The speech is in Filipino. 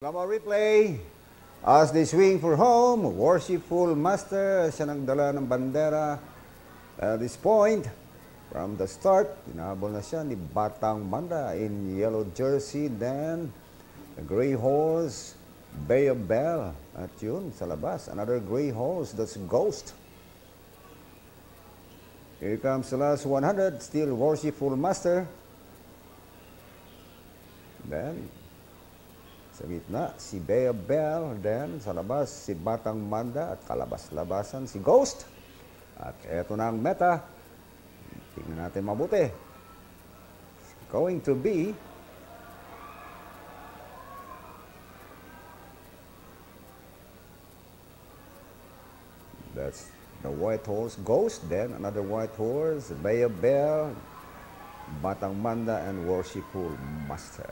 Lama replay. As they swing for home, worshipful master, siya nagdala ng bandera. At this point, from the start, inahabol na siya ni Batang Manda in yellow jersey. Then, the gray horse, Bay of Bell. At yun, sa labas, another gray horse, that's Ghost. Here comes the last 100, still worshipful master. Then, sa gitna, si Bea Bell. Then, sa labas, si Batang Manda. At kalabas-labasan, si Ghost. At eto na ang meta. Tingnan natin mabuti. Going to be That's the white horse Ghost. Then another white horse, Bea Bell, Batang Manda, and Worshipful Master.